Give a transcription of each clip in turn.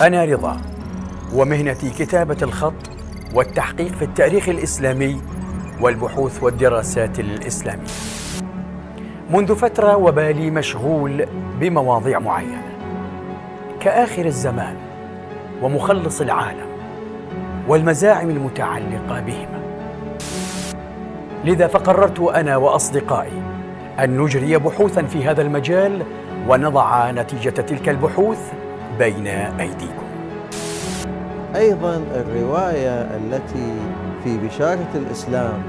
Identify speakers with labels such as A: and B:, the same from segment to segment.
A: أنا رضا ومهنتي كتابة الخط والتحقيق في التاريخ الإسلامي والبحوث والدراسات الإسلامية. منذ فترة وبالي مشغول بمواضيع معينة. كآخر الزمان ومخلص العالم والمزاعم المتعلقة بهما. لذا فقررت أنا وأصدقائي أن نجري بحوثا في هذا المجال ونضع نتيجة تلك البحوث بين أيديكم.
B: أيضا الرواية التي في بشارة الإسلام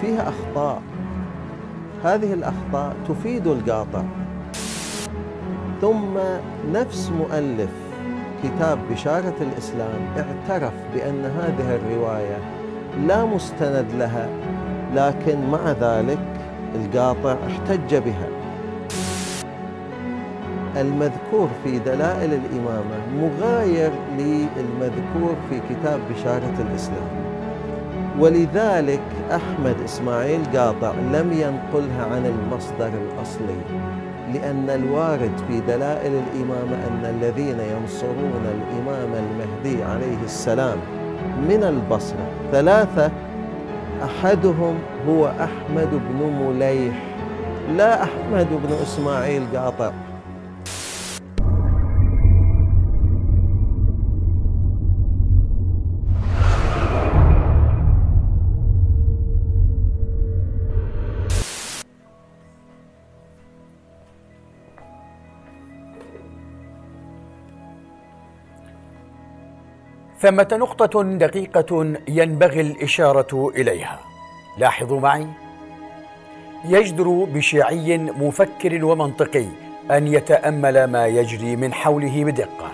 B: فيها أخطاء. هذه الأخطاء تفيد القاطع. ثم نفس مؤلف كتاب بشارة الإسلام اعترف بأن هذه الرواية لا مستند لها لكن مع ذلك القاطع احتج بها. المذكور في دلائل الإمامة مغاير للمذكور في كتاب بشارة الإسلام. ولذلك أحمد إسماعيل قاطع لم ينقلها عن المصدر الأصلي لأن الوارد في دلائل الإمامة أن الذين ينصرون الإمام المهدي عليه السلام من البصرة ثلاثة أحدهم هو أحمد بن مليح. لا أحمد بن إسماعيل قاطع.
A: ثمة نقطة دقيقة ينبغي الإشارة إليها. لاحظوا معي. يجدر بشيعي مفكر ومنطقي أن يتأمل ما يجري من حوله بدقة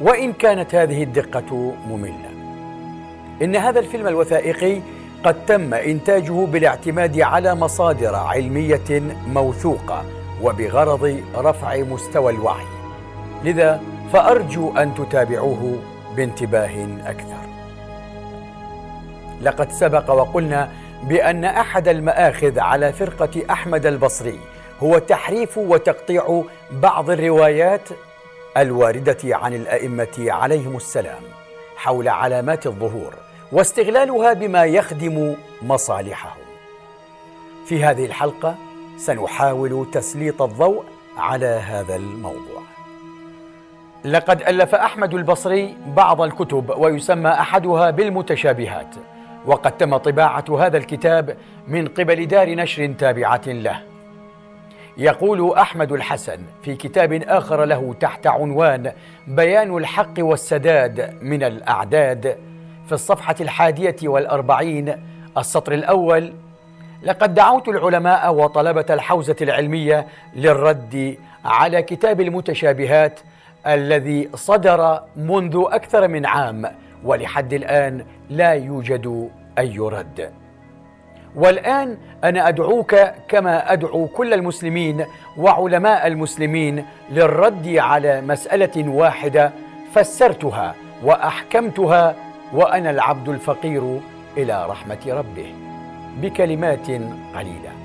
A: وإن كانت هذه الدقة مملة. إن هذا الفيلم الوثائقي قد تم إنتاجه بالاعتماد على مصادر علمية موثوقة وبغرض رفع مستوى الوعي. لذا فأرجو أن تتابعوه بانتباه أكثر. لقد سبق وقلنا بأن أحد المآخذ على فرقة أحمد البصري هو تحريف وتقطيع بعض الروايات الواردة عن الأئمة عليهم السلام حول علامات الظهور واستغلالها بما يخدم مصالحهم. في هذه الحلقة سنحاول تسليط الضوء على هذا الموضوع. لقد ألف أحمد البصري بعض الكتب ويسمى أحدها بالمتشابهات وقد تم طباعة هذا الكتاب من قبل دار نشر تابعة له. يقول أحمد الحسن في كتاب آخر له تحت عنوان بيان الحق والسداد من الأعداد في الصفحة الحادية والأربعين السطر الأول لقد دعوت العلماء وطلبة الحوزة العلمية للرد على كتاب المتشابهات الذي صدر منذ أكثر من عام ولحد الآن لا يوجد أي رد. والآن أنا أدعوك كما أدعو كل المسلمين وعلماء المسلمين للرد على مسألة واحدة فسرتها وأحكمتها وأنا العبد الفقير إلى رحمة ربه بكلمات قليلة.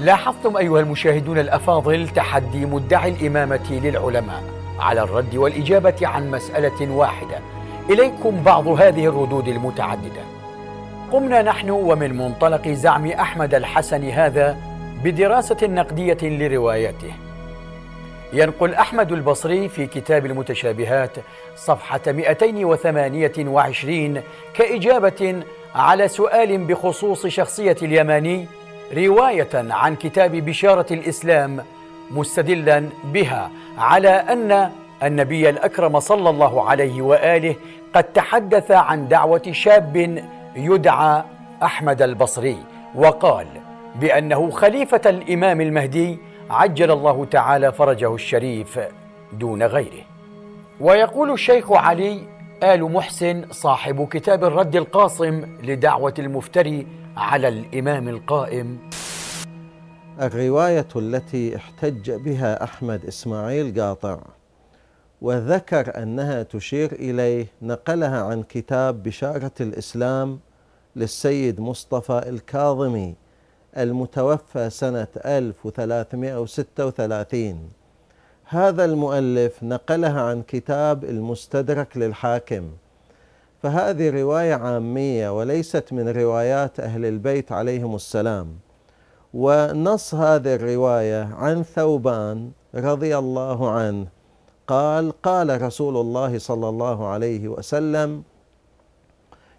A: لاحظتم أيها المشاهدون الأفاضل تحدي مدعي الإمامة للعلماء على الرد والإجابة عن مسألة واحدة. إليكم بعض هذه الردود المتعددة. قمنا نحن ومن منطلق زعم أحمد الحسن هذا بدراسة نقدية لرواياته. ينقل أحمد البصري في كتاب المتشابهات صفحة 228 كإجابة على سؤال بخصوص شخصية اليماني رواية عن كتاب بشارة الإسلام مستدلا بها على أن النبي الأكرم صلى الله عليه وآله قد تحدث عن دعوة شاب يدعى أحمد البصري وقال بأنه خليفة الإمام المهدي عجل الله تعالى فرجه الشريف دون غيره. ويقول الشيخ علي آل محسن صاحب كتاب الرد القاصم لدعوة المفتري على الإمام القائم.
B: الرواية التي احتج بها أحمد إسماعيل قاطع وذكر أنها تشير إليه نقلها عن كتاب بشارة الإسلام للسيد مصطفى الكاظمي المتوفى سنة 1336 هذا المؤلف نقلها عن كتاب المستدرك للحاكم. فهذه رواية عامية وليست من روايات أهل البيت عليهم السلام. ونص هذه الرواية عن ثوبان رضي الله عنه. قال قال رسول الله صلى الله عليه وسلم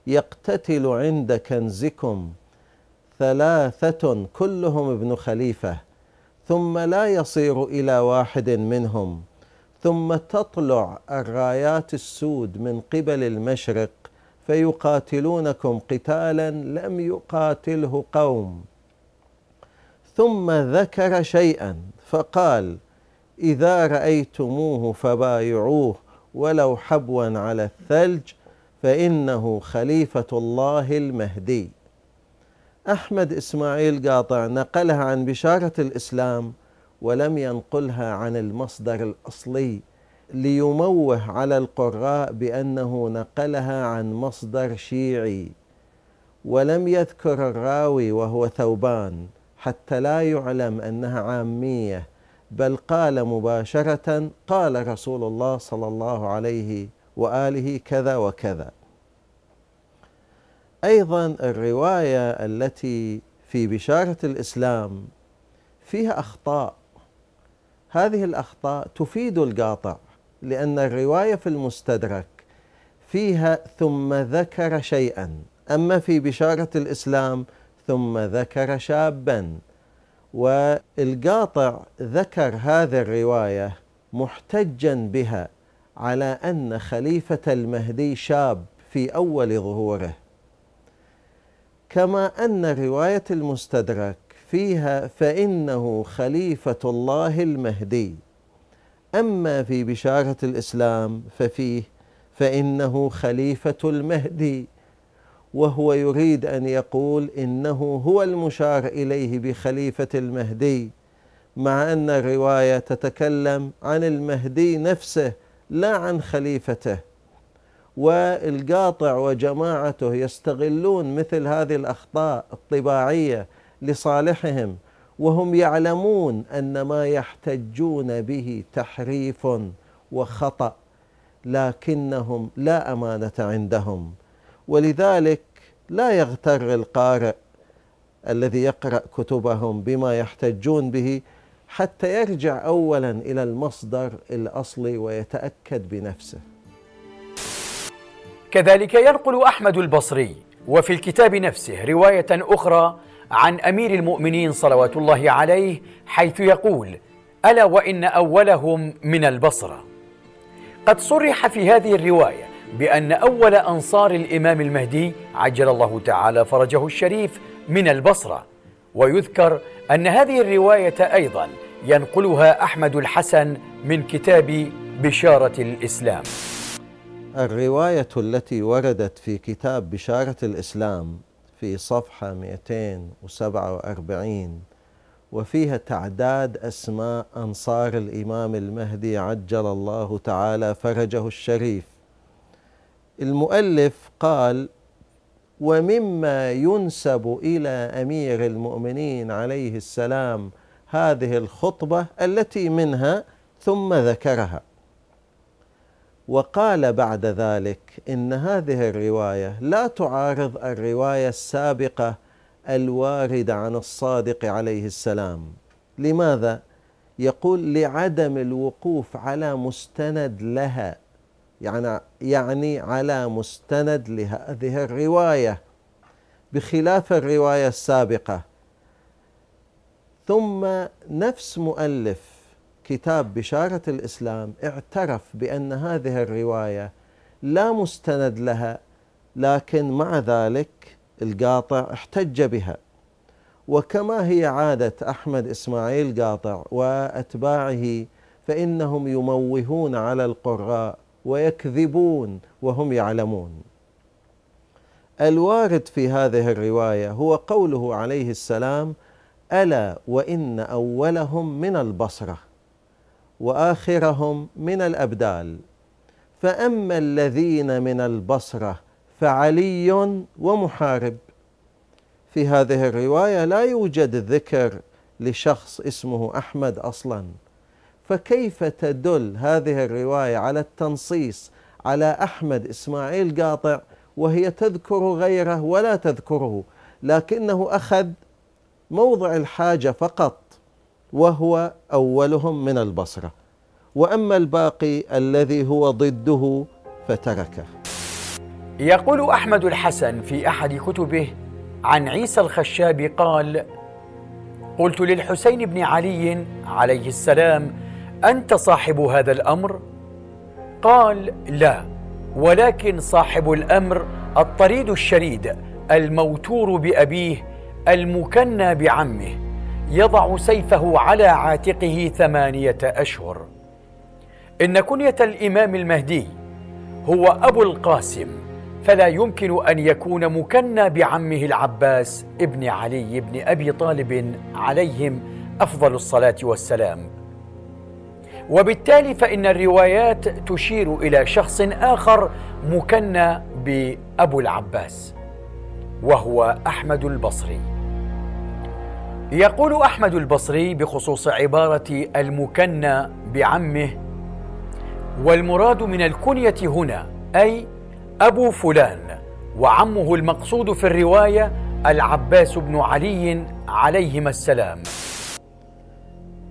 B: يقتتل عند كنزكم ثلاثة كلهم ابن خليفة ثم لا يصير إلى واحد منهم. ثم تطلع الرايات السود من قبل المشرق فيقاتلونكم قتالا لم يقاتله قوم. ثم ذكر شيئا فقال إذا رأيتموه فبايعوه ولو حبوا على الثلج فإنه خليفة الله المهدي. أحمد إسماعيل قاطع نقلها عن بشارة الإسلام ولم ينقلها عن المصدر الأصلي ليموه على القراء بأنه نقلها عن مصدر شيعي. ولم يذكر الراوي وهو ثوبان حتى لا يعلم أنها عامية بل قال مباشرة قال رسول الله صلى الله عليه وآله كذا وكذا. أيضا الرواية التي في بشارة الإسلام فيها أخطاء. هذه الأخطاء تفيد القاطع لأن الرواية في المستدرك فيها ثم ذكر شيئا أما في بشارة الإسلام ثم ذكر شابا. والقاطع ذكر هذه الرواية محتجا بها على أن خليفة المهدي شاب في أول ظهوره. كما أن رواية المستدرك فيها فإنه خليفة الله المهدي. أما في بشارة الإسلام ففيه فإنه خليفة المهدي وهو يريد أن يقول إنه هو المشار إليه بخليفة المهدي مع أن الرواية تتكلم عن المهدي نفسه لا عن خليفته. والقاطع وجماعته يستغلون مثل هذه الأخطاء الطباعية لصالحهم وهم يعلمون أن ما يحتجون به تحريف وخطأ لكنهم لا أمانة عندهم. ولذلك لا يغتر القارئ الذي يقرأ كتبهم بما يحتجون به حتى يرجع أولا إلى المصدر الأصلي ويتأكد بنفسه.
A: كذلك ينقل أحمد البصري وفي الكتاب نفسه رواية أخرى عن أمير المؤمنين صلوات الله عليه حيث يقول ألا وإن أولهم من البصرة. قد صرح في هذه الرواية بأن أول أنصار الإمام المهدي عجل الله تعالى فرجه الشريف من البصرة ويذكر أن هذه الرواية أيضا ينقلها أحمد الحسن من كتاب بشارة الإسلام.
B: الرواية التي وردت في كتاب بشارة الإسلام في صفحة 247 وفيها تعداد أسماء أنصار الإمام المهدي عجل الله تعالى فرجه الشريف. المؤلف قال ومما ينسب إلى أمير المؤمنين عليه السلام هذه الخطبة التي منها ثم ذكرها وقال بعد ذلك إن هذه الرواية لا تعارض الرواية السابقة الواردة عن الصادق عليه السلام. لماذا؟ يقول لعدم الوقوف على مستند لها يعني يعني على مستند لهذه الرواية بخلاف الرواية السابقة. ثم نفس مؤلف كتاب بشارة الإسلام اعترف بأن هذه الرواية لا مستند لها لكن مع ذلك القاطع احتج بها. وكما هي عادة أحمد إسماعيل قاطع وأتباعه فإنهم يموهون على القراء ويكذبون وهم يعلمون. الوارد في هذه الرواية هو قوله عليه السلام ألا وإن أولهم من البصرة. وآخرهم من الأبدال. فأما الذين من البصرة فعلي ومحارب. في هذه الرواية لا يوجد ذكر لشخص اسمه أحمد أصلا. فكيف تدل هذه الرواية على التنصيص على أحمد إسماعيل قاطع وهي تذكر غيره ولا تذكره؟ لكنه أخذ موضع الحاجة فقط. وهو أولهم من البصرة. وأما الباقي الذي هو ضده فتركه.
A: يقول أحمد الحسن في أحد كتبه عن عيسى الخشاب قال قلت للحسين بن علي عليه السلام أنت صاحب هذا الأمر؟ قال لا ولكن صاحب الأمر الطريد الشريد الموتور بأبيه المكنى بعمه. يضع سيفه على عاتقه ثمانية أشهر. إن كنية الإمام المهدي هو أبو القاسم فلا يمكن أن يكون مكنى بعمه العباس ابن علي بن أبي طالب عليهم أفضل الصلاة والسلام. وبالتالي فإن الروايات تشير إلى شخص آخر مكنى بأبو العباس وهو أحمد البصري. يقول أحمد البصري بخصوص عبارة المكنى بعمه والمراد من الكنية هنا أي أبو فلان وعمه المقصود في الرواية العباس بن علي عليهما السلام.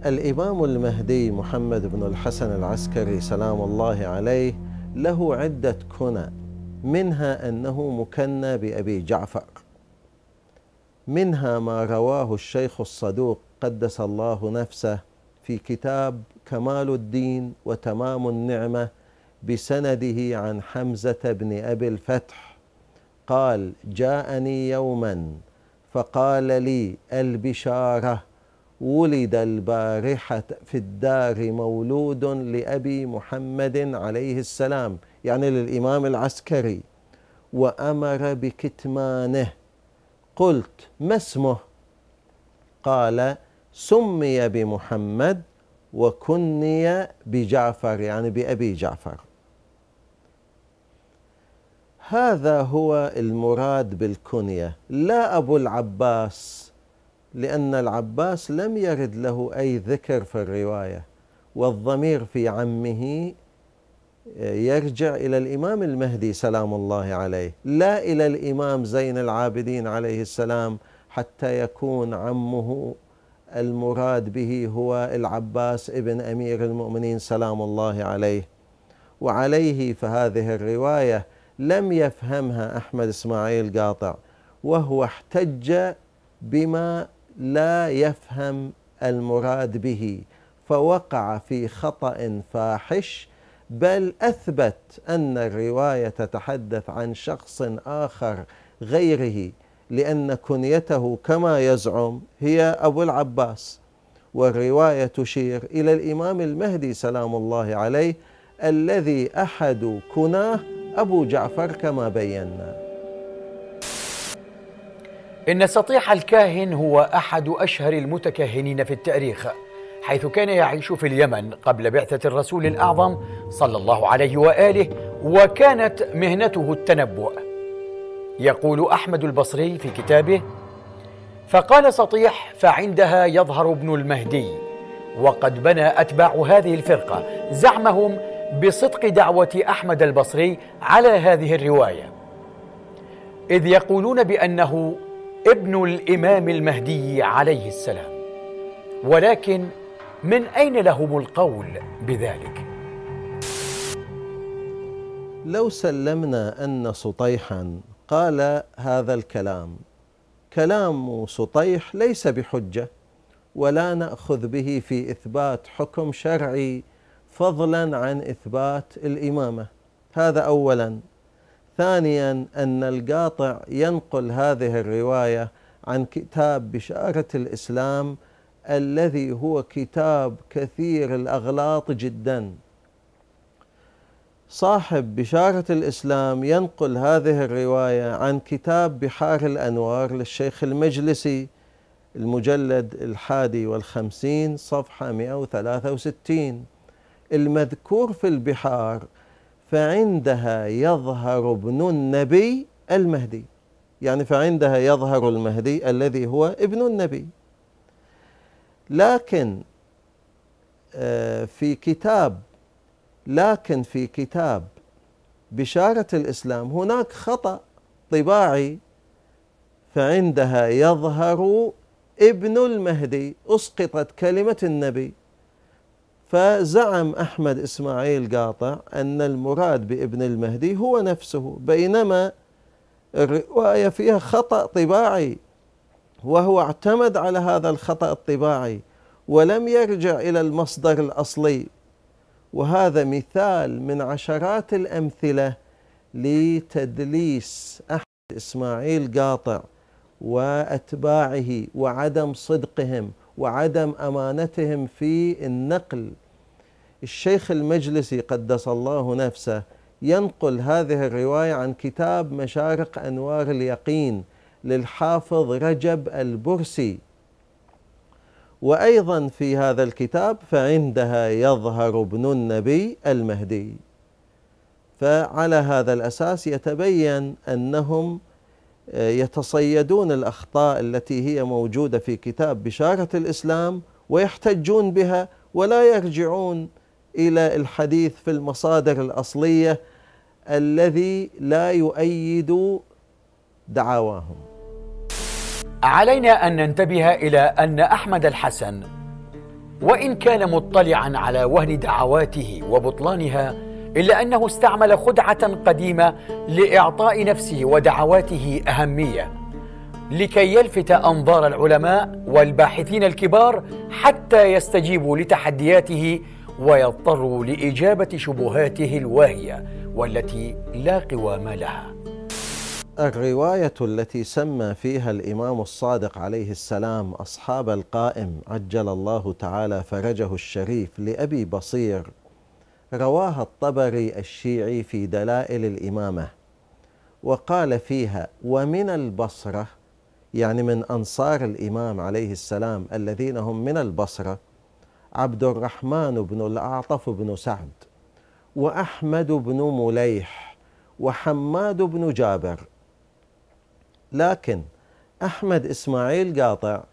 B: الإمام المهدي محمد بن الحسن العسكري سلام الله عليه له عدة كنى منها أنه مكنى بأبي جعفر. منها ما رواه الشيخ الصدوق قدس الله نفسه في كتاب كمال الدين وتمام النعمة بسنده عن حمزة بن أبي الفتح. قال جاءني يوما فقال لي البشارة ولد البارحة في الدار مولود لأبي محمد عليه السلام يعني للإمام العسكري. وأمر بكتمانه قلت ما اسمه؟ قال سمي بمحمد وكني بجعفر يعني بأبي جعفر. هذا هو المراد بالكنية. لا أبو العباس لأن العباس لم يرد له أي ذكر في الرواية والضمير في عمه يرجع إلى الإمام المهدي سلام الله عليه. لا إلى الإمام زين العابدين عليه السلام حتى يكون عمه المراد به هو العباس ابن أمير المؤمنين سلام الله عليه. وعليه فهذه الرواية لم يفهمها أحمد إسماعيل قاطع وهو احتج بما لا يفهم المراد به فوقع في خطأ فاحش بل أثبت أن الرواية تتحدث عن شخص آخر غيره لأن كنيته كما يزعم هي أبو العباس. والرواية تشير إلى الإمام المهدي سلام الله عليه الذي أحد كناه أبو جعفر كما بينا.
A: إن سطيح الكاهن هو أحد أشهر المتكهنين في التاريخ. حيث كان يعيش في اليمن قبل بعثة الرسول الأعظم صلى الله عليه وآله وكانت مهنته التنبؤ. يقول أحمد البصري في كتابه فقال سطيح فعندها يظهر ابن المهدي وقد بنى أتباع هذه الفرقة. زعمهم بصدق دعوة أحمد البصري على هذه الرواية. إذ يقولون بأنه ابن الإمام المهدي عليه السلام. ولكن من أين لهم القول بذلك؟
B: لو سلمنا أن سطيحا قال هذا الكلام كلام سطيح ليس بحجة ولا نأخذ به في إثبات حكم شرعي فضلا عن إثبات الإمامة. هذا اولا. ثانيا أن القاطع ينقل هذه الرواية عن كتاب بشارة الإسلام الذي هو كتاب كثير الأغلاط جدا. صاحب بشارة الإسلام ينقل هذه الرواية عن كتاب بحار الأنوار للشيخ المجلسي المجلد الحادي والخمسين صفحة 163 المذكور في البحار فعندها يظهر ابن النبي المهدي. يعني فعندها يظهر المهدي الذي هو ابن النبي. لكن آه، في كتاب لكن في كتاب بشارة الإسلام هناك خطأ طباعي فعندها يظهر ابن المهدي أسقطت كلمة النبي فزعم أحمد إسماعيل قاطع أن المراد بابن المهدي هو نفسه بينما الرواية فيها خطأ طباعي. وهو اعتمد على هذا الخطأ الطباعي ولم يرجع إلى المصدر الأصلي. وهذا مثال من عشرات الأمثلة لتدليس أحمد إسماعيل قاطع وأتباعه وعدم صدقهم وعدم أمانتهم في النقل. الشيخ المجلسي قدس الله نفسه ينقل هذه الرواية عن كتاب مشارق أنوار اليقين للحافظ رجب البرسي وأيضا في هذا الكتاب فعندها يظهر ابن النبي المهدي فعلى هذا الأساس يتبين أنهم يتصيدون الأخطاء التي هي موجودة في كتاب بشارة الإسلام ويحتجون بها ولا يرجعون إلى الحديث في المصادر الأصلية الذي لا يؤيد دعاواهم.
A: علينا أن ننتبه إلى أن أحمد الحسن وإن كان مطلعا على وهن دعواته وبطلانها إلا أنه استعمل خدعة قديمة لإعطاء نفسه ودعواته أهمية لكي يلفت أنظار العلماء والباحثين الكبار حتى يستجيبوا لتحدياته ويضطروا لإجابة شبهاته الواهية والتي لا قوام لها.
B: الرواية التي سمى فيها الإمام الصادق عليه السلام أصحاب القائم عجل الله تعالى فرجه الشريف لأبي بصير رواها الطبري الشيعي في دلائل الإمامة وقال فيها ومن البصرة يعني من أنصار الإمام عليه السلام الذين هم من البصرة عبد الرحمن بن الأعطف بن سعد وأحمد بن مليح وحماد بن جابر لكن أحمد إسماعيل قاطع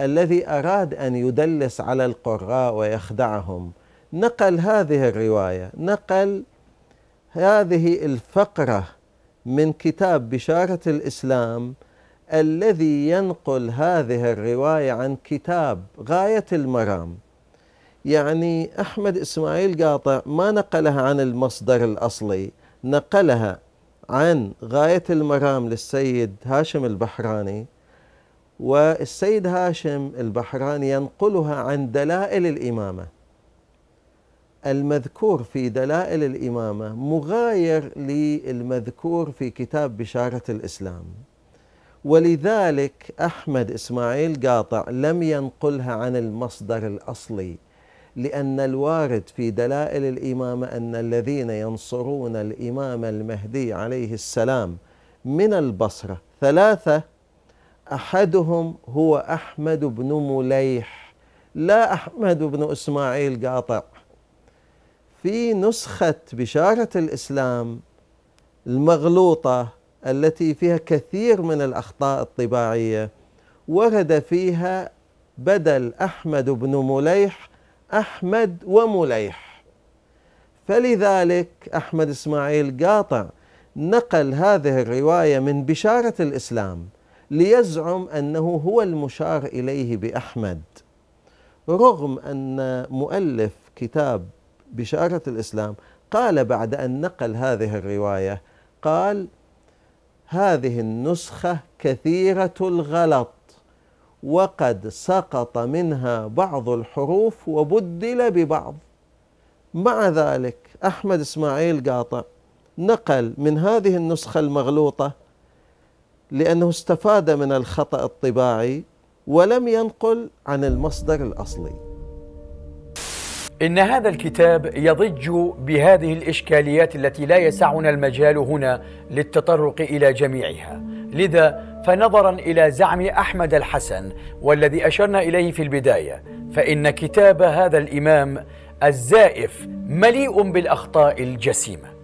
B: الذي أراد أن يدلس على القراء ويخدعهم نقل هذه الرواية نقل هذه الفقرة من كتاب بشارة الإسلام الذي ينقل هذه الرواية عن كتاب غاية المرام. يعني أحمد إسماعيل قاطع ما نقلها عن المصدر الأصلي نقلها عن غاية المرام للسيد هاشم البحراني والسيد هاشم البحراني ينقلها عن دلائل الإمامة. المذكور في دلائل الإمامة مغاير للمذكور في كتاب بشارة الإسلام. ولذلك أحمد إسماعيل قاطع لم ينقلها عن المصدر الأصلي. لأن الوارد في دلائل الإمامة أن الذين ينصرون الإمام المهدي عليه السلام من البصرة ثلاثة أحدهم هو أحمد بن مليح. لا أحمد بن إسماعيل قاطع. في نسخة بشارة الإسلام المغلوطة التي فيها كثير من الأخطاء الطباعية ورد فيها بدل أحمد بن مليح أحمد ومليح. فلذلك أحمد إسماعيل قاطع نقل هذه الرواية من بشارة الإسلام ليزعم أنه هو المشار إليه بأحمد. رغم أن مؤلف كتاب بشارة الإسلام قال بعد أن نقل هذه الرواية قال هذه النسخة كثيرة الغلط وقد سقط منها بعض الحروف وبدل ببعض. مع ذلك أحمد إسماعيل قاطع نقل من هذه النسخة المغلوطة لأنه استفاد من الخطأ الطباعي ولم ينقل عن المصدر الأصلي.
A: إن هذا الكتاب يضج بهذه الإشكاليات التي لا يسعنا المجال هنا للتطرق إلى جميعها. لذا فنظرا إلى زعم أحمد الحسن والذي أشرنا إليه في البداية فإن كتاب هذا الإمام الزائف مليء بالأخطاء الجسيمة.